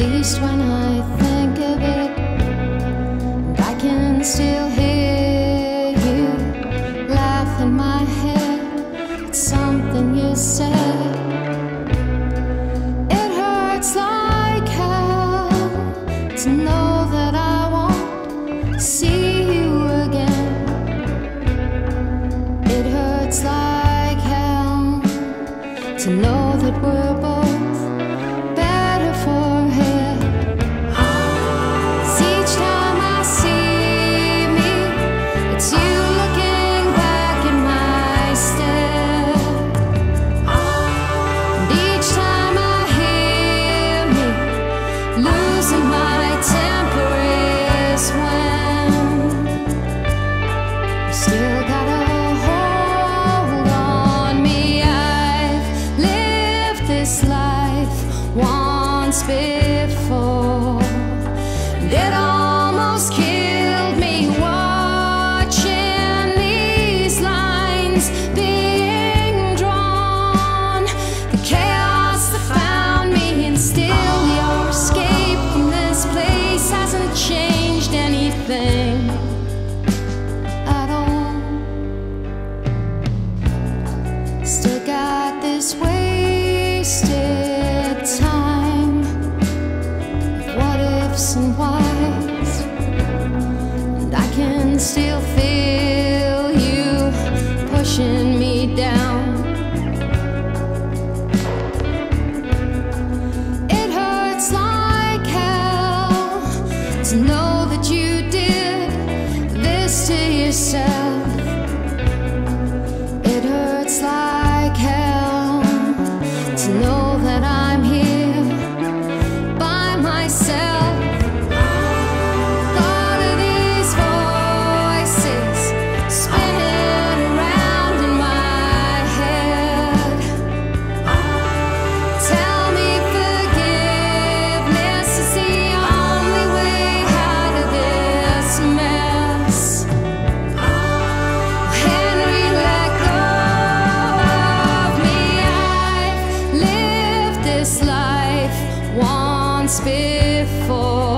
when I think of it. I can still hear you laugh in my head at something you said. It hurts like hell to know that I won't see you again. It hurts like hell to know that we're life once before. It almost killed me watching these lines being drawn. The chaos that found me, and still your escape from this place hasn't changed anything at all. Still got this wasted time what ifs and whys, and I can still feel you pushing me down. It hurts like hell to know that you did this to yourself. To once before.